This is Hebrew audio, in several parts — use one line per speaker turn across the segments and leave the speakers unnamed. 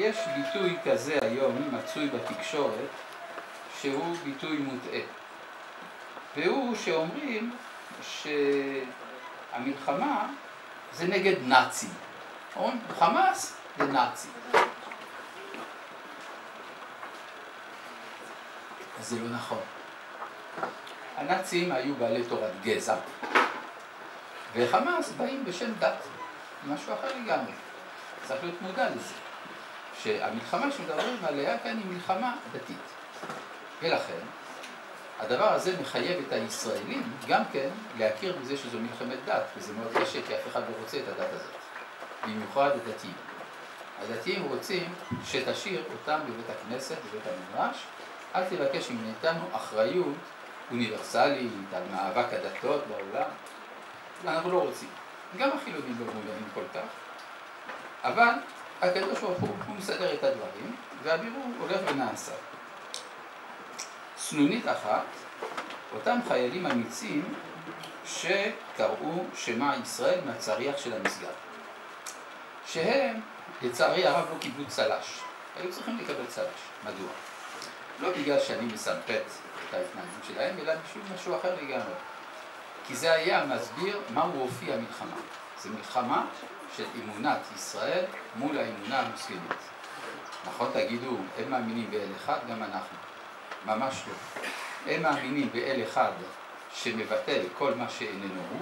יש ביטוי כזה היום מצוי בתקשורת שהוא ביטוי מוטעה והוא שאומרים שהמלחמה זה נגד נאצים. אומרים חמאס זה נאצים. אז זה לא נכון. הנאצים היו בעלי תורת גזע, וחמאס באים בשם דת, משהו אחר לגמרי. צריך להיות מודע לזה, שהמלחמה שמדברים עליה כאן היא מלחמה דתית. ולכן, הדבר הזה מחייב את הישראלים גם כן להכיר בזה שזו מלחמת דת, וזה מאוד קשה כי אף אחד לא רוצה את הדת הזאת, במיוחד הדתיים. הדתיים רוצים שתשאיר אותם בבית הכנסת, בבית המדרש, אל תבקש מאיתנו אחריות אוניברסלית על מאבק הדתות בעולם. אנחנו לא רוצים. גם החילונים לא מעוניינים כל כך, אבל הקדוש ברוך הוא, הוא מסדר את הדברים, והבירור הולך ונעשה. סנונית אחת, אותם חיילים אמיצים שקראו שמע ישראל מהצריח של המסגד. שהם, לצערי הרב, לא קיבלו צל"ש. היו צריכים לקבל צל"ש. מדוע? לא בגלל שאני מסמפת את ההתנהגות שלהם, אלא בשביל משהו אחר לגמרי. כי זה היה מסביר מהו אופי המלחמה. זו מלחמה של אמונת ישראל מול האמונה המוסלמית. נכון תגידו, הם מאמינים באל אחד, גם אנחנו. ממש לא. הם מאמינים באל אחד שמבטל כל מה שאיננו הוא,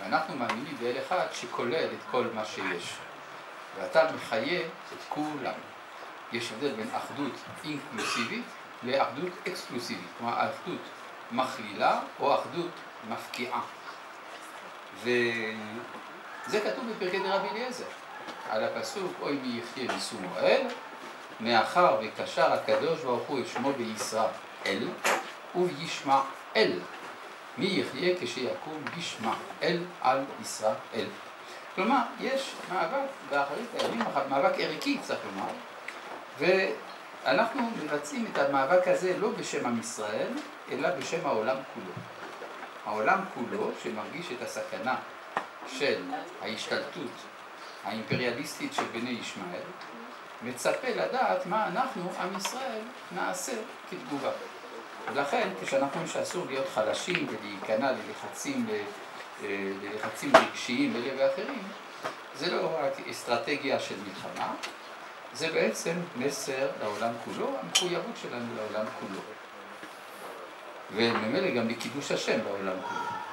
ואנחנו מאמינים באל אחד שכולל את כל מה שיש. ואתה מחיה את כולם. יש הבדל בין אחדות אינקלוסיבית לאחדות אקסקלוסיבית, כלומר אחדות מכלילה או אחדות מפקיעה. וזה כתוב בפרקי דרבי אליעזר, על הפסוק אוי מי יחיה מסומואל, מאחר וקשר הקדוש ברוך הוא את שמו בישראל ובישמעאל. מי יחיה כשיקום בישמעאל על ישראל. כלומר, יש מאבק באחרית הימים, מאבק ערכי צריך לומר, ואנחנו מבצעים את המאבק הזה לא בשם עם ישראל, אלא בשם העולם כולו. העולם כולו, שמרגיש את הסכנה של ההשתלטות האימפריאליסטית של בני ישמעאל, מצפה לדעת מה אנחנו, עם ישראל, נעשה כתגובה. ולכן, כשאנחנו אומרים שאסור להיות חלשים ולהיכנע ללחצים, ללחצים רגשיים אלה ואחרים, זה לא רק אסטרטגיה של מלחמה, זה בעצם מסר לעולם כולו, המחויבות שלנו לעולם כולו. וממילא גם לקידוש השם בעולם כולו.